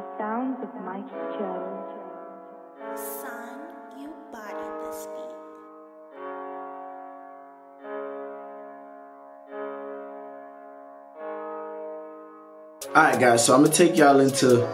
The sounds of Mikey Joe. Son, you bodied this beat. Alright guys, so I'm gonna take y'all into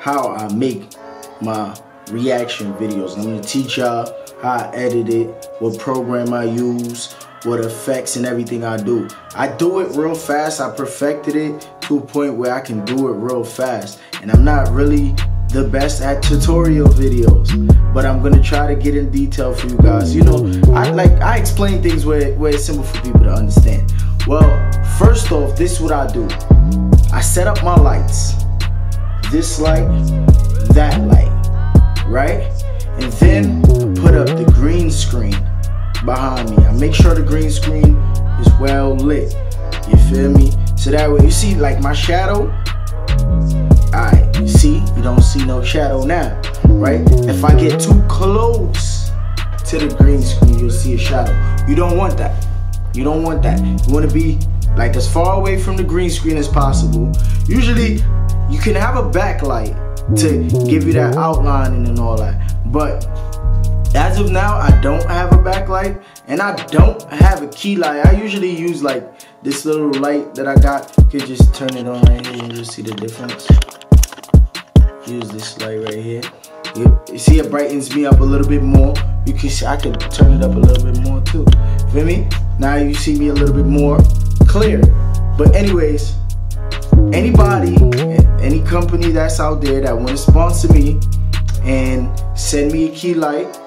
how I make my reaction videos. I'm gonna teach y'all how I edit it, what program I use, what effects and everything I do. I do it real fast. I perfected it to a point where I can do it real fast. And I'm not really the best at tutorial videos, but I'm gonna try to get in detail for you guys. You know, I like I explain things where, where it's simple for people to understand. Well, first off, this is what I do. I set up my lights. This light, that light, right? And then put up the green screen behind me. I make sure the green screen is well lit. You feel me? So that way you see like my shadow. Alright, you see? You don't see no shadow now. Right? If I get too close to the green screen, you'll see a shadow. You don't want that. You don't want that. You want to be like as far away from the green screen as possible. Usually, you can have a backlight to give you that outlining and all that. But as of now, I don't have a backlight and I don't have a key light. I usually use like this little light that I got. You could just turn it on right here and you'll see the difference. Use this light right here. You, see it brightens me up a little bit more. You can see I can turn it up a little bit more too. Feel me? Now you see me a little bit more clear. But anyways, anybody, any company that's out there that want to sponsor me and send me a key light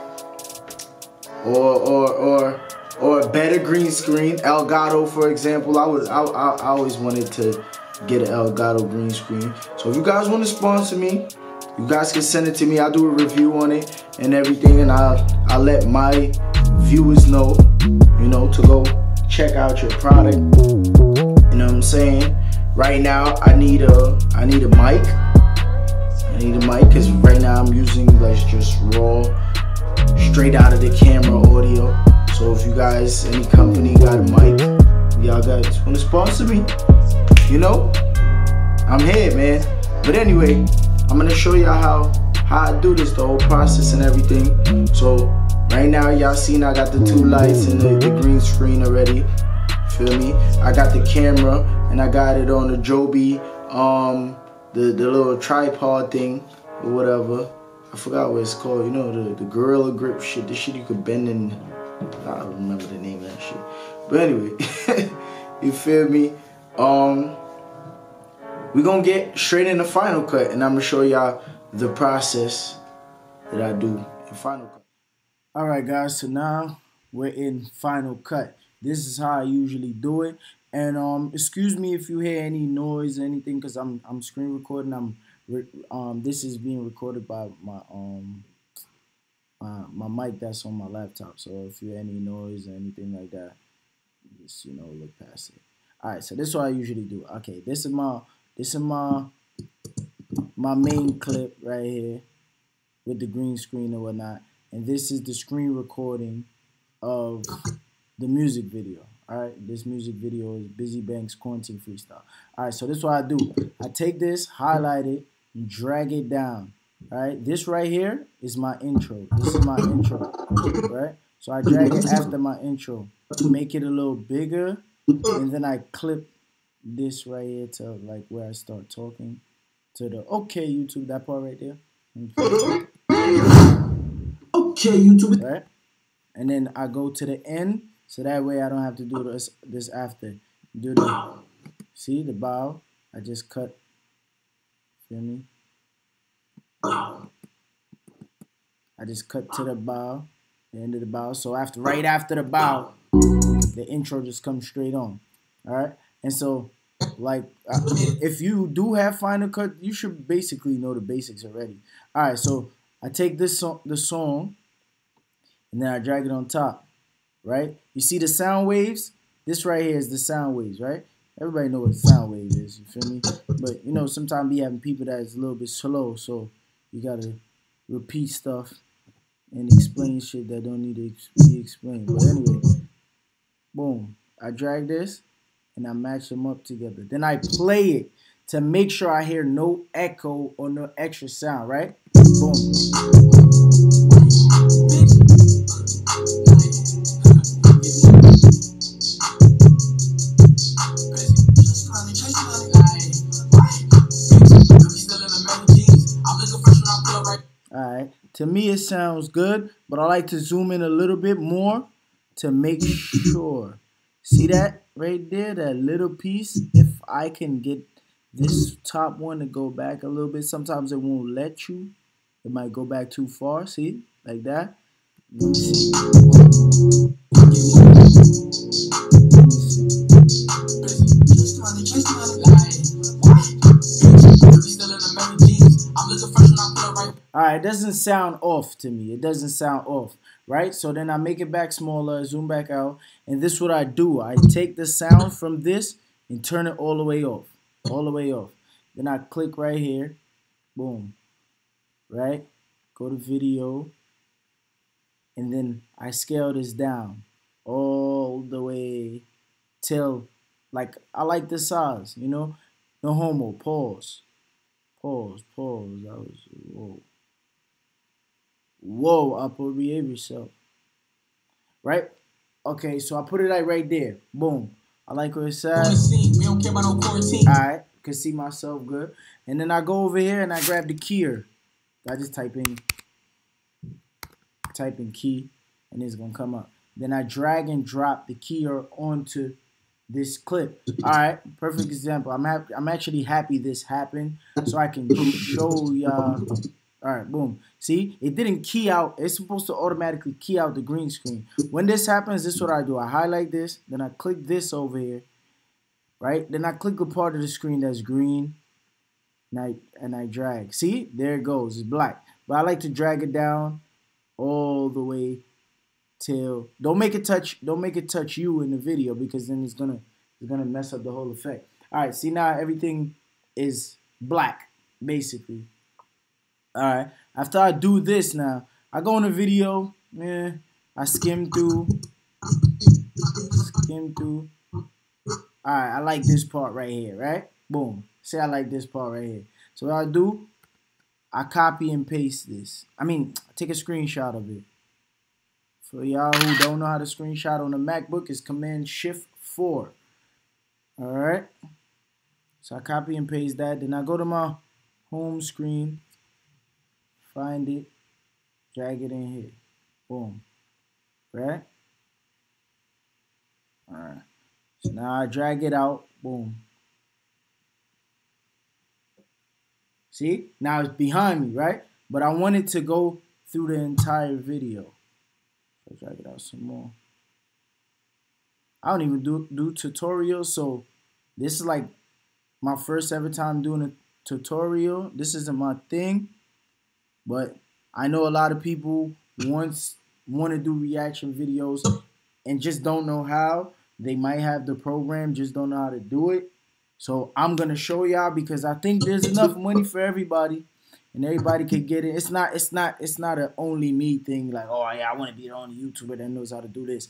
or or or or a better green screen, Elgato for example. I was I, I, I always wanted to get an Elgato green screen. So if you guys want to sponsor me, you guys can send it to me. I'll do a review on it and everything, and I'll I'll let my viewers know, you know, to go check out your product. You know what I'm saying? Right now, I need a I need a mic. I need a mic because right now I'm using like just raw, straight out of the camera audio. So if you guys, any company got a mic, y'all guys want to sponsor me, you know, I'm here, man. But anyway, I'm gonna show y'all how how I do this, the whole process and everything. So right now, y'all seen I got the two lights and the, the green screen already. Feel me? I got the camera and I got it on the Joby, um, the the little tripod thing or whatever. I forgot what it's called. You know the the Gorilla Grip shit. The shit you could bend in. I don't remember the name of that shit. But anyway, you feel me? Um, we gonna get straight in the Final Cut, and I'm gonna show y'all the process that I do in Final Cut. All right, guys. So now we're in Final Cut. This is how I usually do it. And um, excuse me if you hear any noise or anything, cause I'm I'm screen recording. I'm um, this is being recorded by my um uh, my mic that's on my laptop. So if you hear any noise or anything like that, just you know look past it. All right, so this is what I usually do. Okay, this is my this is my my main clip right here with the green screen or whatnot, and this is the screen recording of the music video. All right, this music video is Bizzy Banks Quarantine Freestyle. All right, so this is what I do. I take this, highlight it, and drag it down. Right, this right here is my intro. This is my intro, right? So I drag it after my intro, make it a little bigger, and then I clip this right here to like where I start talking to the okay YouTube that part right there. Okay, YouTube. Right, and then I go to the end so that way I don't have to do this this after. Do the see the bow. I just cut. Feel me? I just cut to the bow, the end of the bow. So after right after the bow, the intro just comes straight on. All right, and so like uh, if you do have Final Cut, you should basically know the basics already. All right, so I take this song, the song, and then I drag it on top right? You see the sound waves? This right here is the sound waves, right? Everybody know what the sound wave is, you feel me? But, you know, sometimes be having people that is a little bit slow, so you got to repeat stuff and explain shit that don't need to be explained. But anyway, boom. I drag this and I match them up together. Then I play it. to make sure I hear no echo or no extra sound, right? Boom. To me it sounds good, but I like to zoom in a little bit more to make sure. See that right there, that little piece? If I can get this top one to go back a little bit, sometimes it won't let you. It might go back too far, see? Like that. Let me see. It doesn't sound off to me. It doesn't sound off, right? So then I make it back smaller, zoom back out, and this is what I do. I take the sound from this and turn it all the way off. All the way off. Then I click right here. Boom. Right? Go to video. And then I scale this down all the way till like I like the size, you know? No homo. Pause. Pause. Pause. That was whoa. Whoa, Upper behave yourself. Right? Okay, so I put it like right there. Boom. I like what it says. We don't care about no quarantine. Alright, can see myself good. And then I go over here and I grab the keyer. I just type in type in key and it's gonna come up. Then I drag and drop the keyer onto this clip. All right, perfect example. I'm happy. I'm actually happy this happened, so I can show y'all. All right, boom. See, it didn't key out. It's supposed to automatically key out the green screen. When this happens, this is what I do. I highlight this, then I click this over here, right? Then I click a part of the screen that's green, and I, and I drag. See, there it goes. It's black. But I like to drag it down all the way till. Don't make it touch. Don't make it touch you in the video because then it's gonna it's gonna mess up the whole effect. All right. See now everything is black basically. All right. After I do this now, I go in the video. Yeah, I skim through. Skim through. All right. I like this part right here. Right. Boom. Say I like this part right here. So what I do, I copy and paste this. I mean, take a screenshot of it. For y'all who don't know how to screenshot on the MacBook, is Command Shift 4. All right. So I copy and paste that. Then I go to my home screen find it, drag it in here. Boom. Right? Alright. So now I drag it out. Boom. See? Now it's behind me, right? But I want it to go through the entire video. So drag it out some more. I don't even do do tutorials, so this is like my first ever time doing a tutorial. This isn't my thing. But I know a lot of people once want to do reaction videos and just don't know how. They might have the program, just don't know how to do it. So I'm gonna show y'all because I think there's enough money for everybody, and everybody can get it. It's not, it's not, it's not an only me thing. Like, oh yeah, I want to be the only YouTuber that knows how to do this.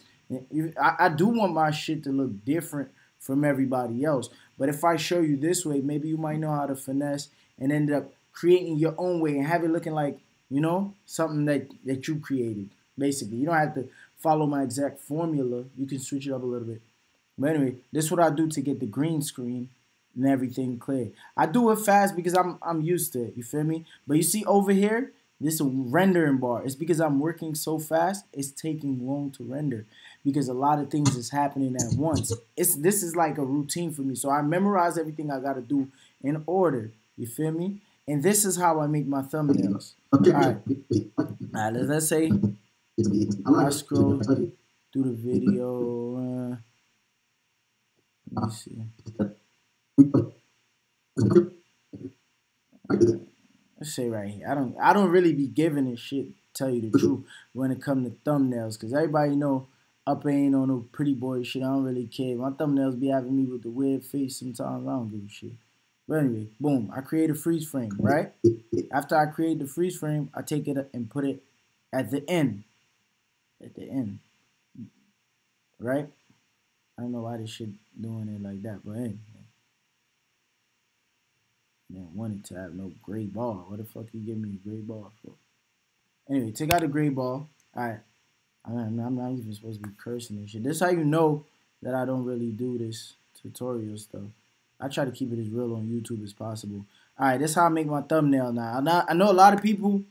I, I do want my shit to look different from everybody else. But if I show you this way, maybe you might know how to finesse and end up creating your own way and have it looking like, you know, something that, that you created, basically. You don't have to follow my exact formula. You can switch it up a little bit. But anyway, this is what I do to get the green screen and everything clear. I do it fast because I'm I'm used to it, you feel me? But you see over here, this rendering bar. It's because I'm working so fast, it's taking long to render because a lot of things is happening at once. It's this is like a routine for me. So I memorize everything I gotta do in order. You feel me? And this is how I make my thumbnails. All right. All right, let's say I scroll through the video. Uh, let me see. Let's say right here. I don't I don't really be giving a shit, tell you the truth, when it come to thumbnails. Cause everybody know up ain't on no pretty boy shit. I don't really care. My thumbnails be having me with the weird face sometimes. I don't give a shit. But anyway, boom, I create a freeze frame, right? After I create the freeze frame, I take it and put it at the end. At the end. Right? I don't know why this shit doing it like that, but anyway. didn't want it to have no gray ball. What the fuck you give me a gray ball for? Anyway, take out the gray ball. Alright. I'm not even supposed to be cursing and shit. This how you know that I don't really do this tutorial stuff. I try to keep it as real on YouTube as possible. Alright, that's how I make my thumbnail now. I know a lot of people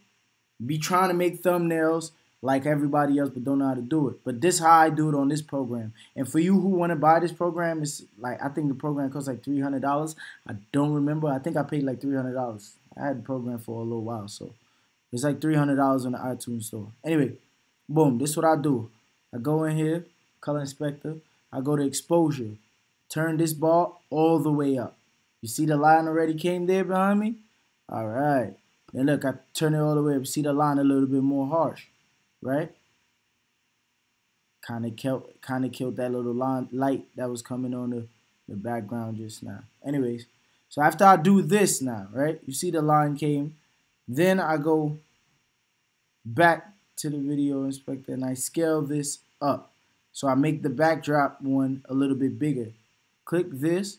be trying to make thumbnails like everybody else but don't know how to do it. But this how I do it on this program. And for you who want to buy this program, it's like I think the program costs like three hundred dollars. I don't remember. I think I paid like three hundred dollars. I had the program for a little while, so it's like three hundred dollars on the iTunes store. Anyway, boom, this is what I do. I go in here, color inspector, I go to exposure, turn this ball all the way up. You see the line already came there behind me? Alright. And look, I turn it all the way up. See the line a little bit more harsh right? Kind of killed, kind of killed that little line, light that was coming on the, the background just now. Anyways, so after I do this now, right? You see the line came. Then I go back to the video inspector and I scale this up. So I make the backdrop one a little bit bigger. Click this,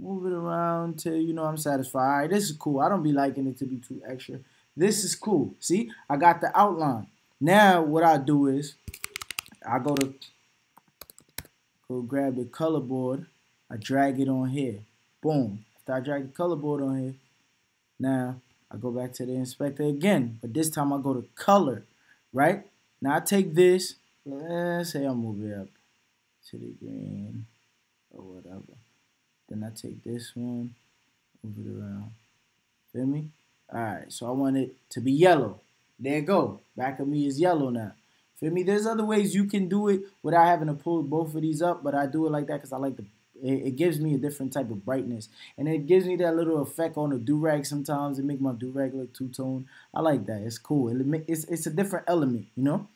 move it around till you know I'm satisfied. This is cool. I don't be liking it to be too extra. This is cool. See, I got the outline. Now what I do is I go to go grab the color board. I drag it on here. Boom. After I drag the color board on here, now I go back to the inspector again. But this time I go to color, right? Now I take this. Let's say I move it up to the green or whatever. Then I take this one, move it around. Feel me? All right, so I want it to be yellow. There you go. Back of me is yellow now. Feel me? There's other ways you can do it without having to pull both of these up, but I do it like that because I like the. It, it, gives me a different type of brightness, and it gives me that little effect on the do rag. Sometimes it make my do rag look two tone. I like that. It's cool. It, it's it's a different element, you know.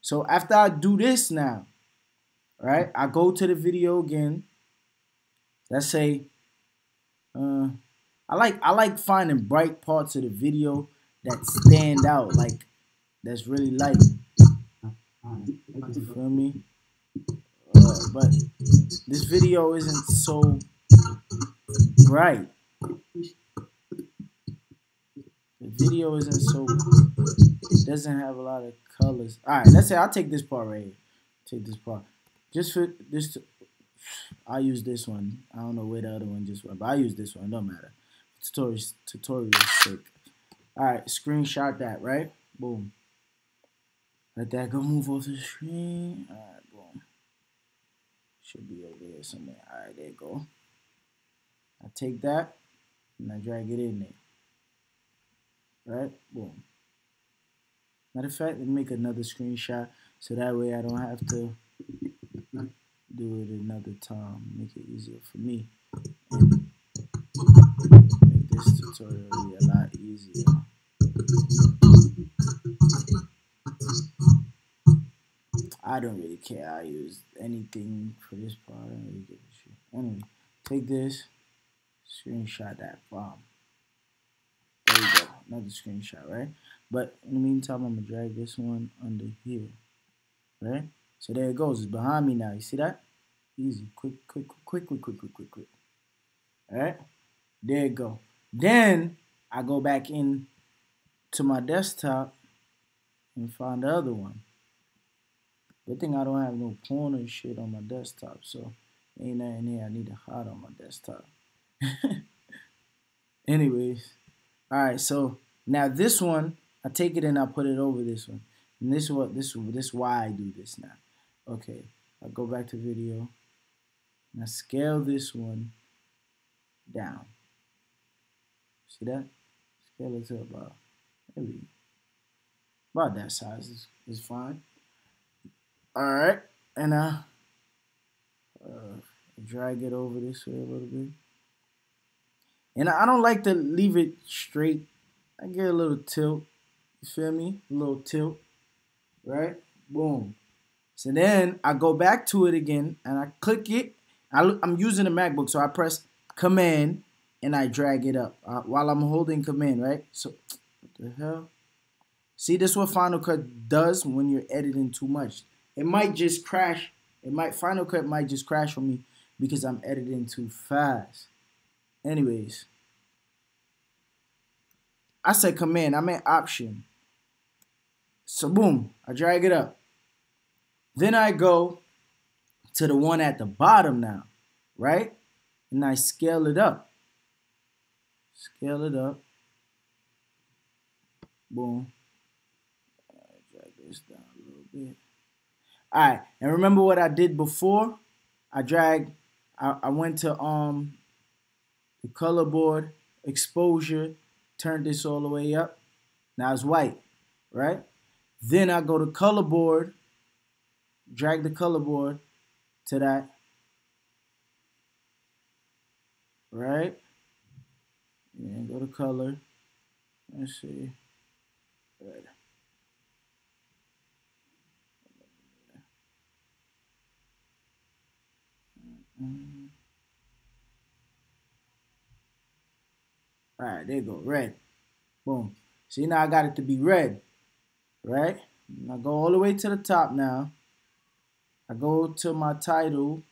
So after I do this now, right? I go to the video again. Let's say, uh, I like I like finding bright parts of the video that stand out, like that's really light. You feel me? Uh, but this video isn't so bright. The video isn't so it doesn't have a lot of colors. Alright, let's say I'll take this part right here. Take this part. Just for this I use this one. I don't know where the other one just went, but I use this one, it don't matter tutorial tutorial. All right, screenshot that, right? Boom. Let that go move off the screen. All right, boom. Should be over here somewhere. All right, there you go. I take that and I drag it in there. Right? Boom. Matter of fact, let me make another screenshot so that way I don't have to do it another time. Make it easier for me. And this tutorial be a lot easier. I don't really care. I use anything for this part. I don't really give a shit. Anyway, take this, screenshot that bomb. There you go. Another screenshot, right? But in the meantime, I'm gonna drag this one under here. Right? So there it goes. It's behind me now. You see that? Easy. Quick, quick, quick, quick, quick, quick, quick, quick. Alright? There you go. Then I go back in to my desktop and find the other one. Good thing I don't have no corner shit on my desktop, so ain't nothing here I need to hide on my desktop. Anyways, alright, so now this one, I take it and I put it over this one. And this is what this this is why I do this now. Okay, I go back to video and I scale this one down. See that? Scale it to about maybe about that size is, is fine. Alright, and uh, uh drag it over this way a little bit. And I don't like to leave it straight. I get a little tilt. You feel me? A little tilt. Right? Boom. So then I go back to it again and I click it. I, I'm using a MacBook, so I press Command and I drag it up uh, while I'm holding command, right? So, what the hell? See, this is what Final Cut does when you're editing too much. It might just crash. It might Final Cut might just crash for me because I'm editing too fast. Anyways, I said command, I meant option. So boom, I drag it up. Then I go to the one at the bottom now, right? And I scale it up. Scale it up. Boom. Drag this down a little bit. All right, and remember what I did before? I dragged, I, I went to um the color board, exposure, turned this all the way up. Now it's white, right? Then I go to color board, drag the color board to that, right? And go to color. Let's see. Red. Mm-hmm. All right, there you go, red. Boom. See, now I got it to be red, right? I go all the way to the top now. I go to my title,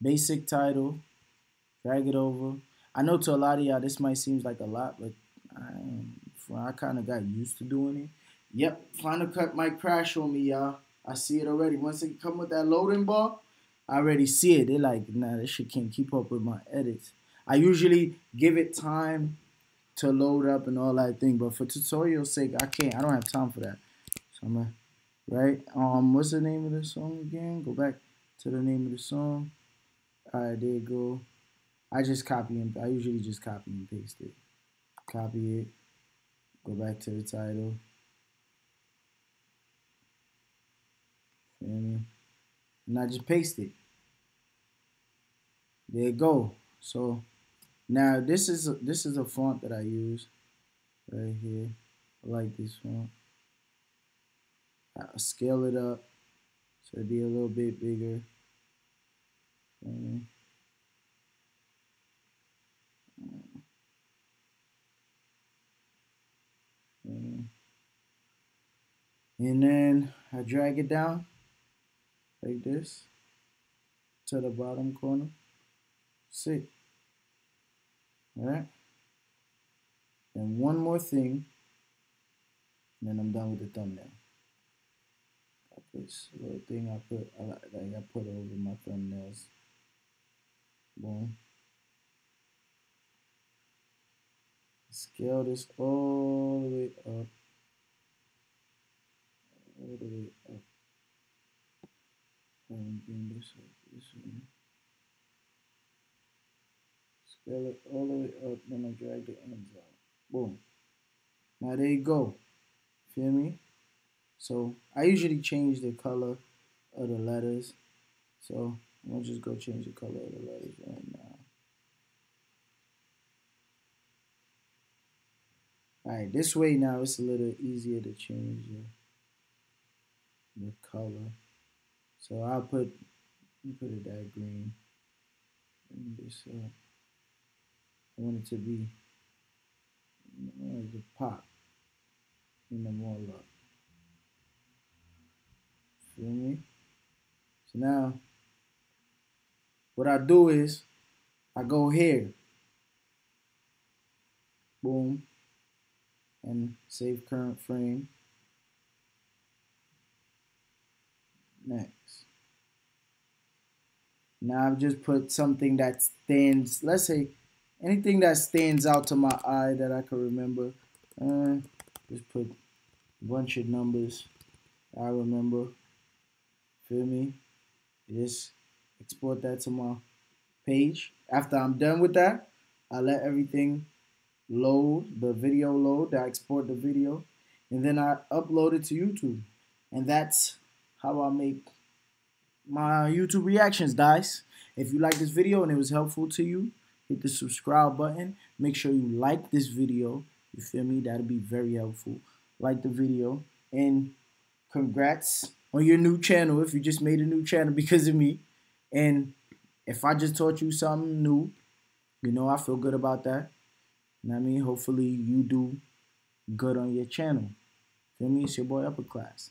basic title, drag it over. I know to a lot of y'all this might seem like a lot, but I, I kind of got used to doing it. Yep, Final Cut might crash on me, y'all. I see it already. Once it come with that loading bar, I already see it. They're like, nah, this shit can't keep up with my edits. I usually give it time to load up and all that thing, but for tutorial sake, I can't. I don't have time for that. So I'm gonna, right? Um, what's the name of the song again? Go back to the name of the song. All right, there you go. I just copy and I usually just copy and paste it. Copy it. Go back to the title. And I just paste it. There you go. So now this is this is a font that I use right here. I like this font. I'll scale it up so it'd be a little bit bigger. And then I drag it down like this to the bottom corner. See. Alright? And one more thing, and then I'm done with the thumbnail. This little thing I put I like I put over my thumbnails. Boom. Scale this all the way up. All the way up. And bring this up this way. Scale it all the way up, then I drag the ends out. Boom. Now there you go. Feel me? So I usually change the color of the letters. So I'm gonna just go change the color of the letters right now. Alright, this way now it's a little easier to change the, the color. So I'll put put it that green. And this uh, I want it to be uh, the pop in the more love. Feel me? So now, what I do is I go here, boom, and save current frame. Next. Now I've just put something that stands, let's say anything that stands out to my eye that I can remember. Uh, just put a bunch of numbers I remember. Feel me? Just export that to my page. After I'm done with that, I let everything load, the video load, I export the video, and then I upload it to YouTube. And that's how I make my YouTube reactions, guys. If you like this video and it was helpful to you, hit the subscribe button. Make sure you like this video. You feel me? That'll be very helpful. Like the video. And congrats on your new channel if you just made a new channel because of me. And if I just taught you something new, you know, I feel good about that. Know I mean? Hopefully you do good on your channel. Feel me? It's your boy Upper Class.